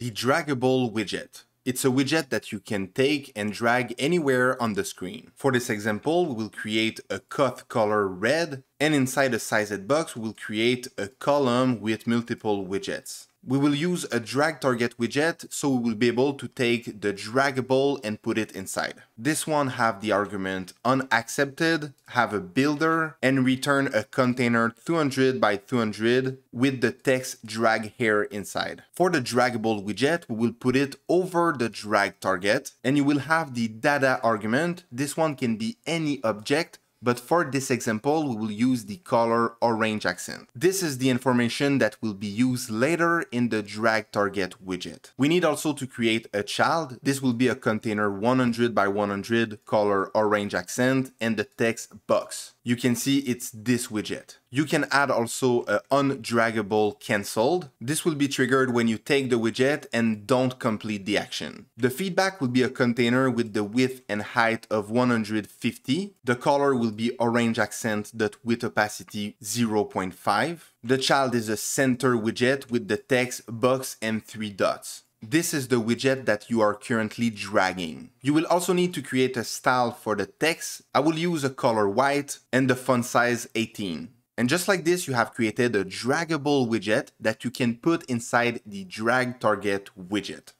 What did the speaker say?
The draggable widget. It's a widget that you can take and drag anywhere on the screen. For this example, we will create a cut color red, and inside a sized box, we will create a column with multiple widgets. We will use a drag target widget so we will be able to take the draggable and put it inside. This one have the argument onAccept, have a builder, and return a container 200 by 200 with the text drag here inside. For the draggable widget, we will put it over the drag target and you will have the data argument. This one can be any object but for this example, we will use the color orange accent. This is the information that will be used later in the drag target widget. We need also to create a child. This will be a container 100 by 100 color orange accent and the text box. You can see it's this widget. You can add also a onDraggableCanceled. This will be triggered when you take the widget and don't complete the action. The feedback will be a container with the width and height of 150. The color will be orange accent with opacity 0.5. The child is a center widget with the text box and three dots. This is the widget that you are currently dragging. You will also need to create a style for the text. I will use a color white and the font size 18. And just like this, you have created a draggable widget that you can put inside the drag target widget.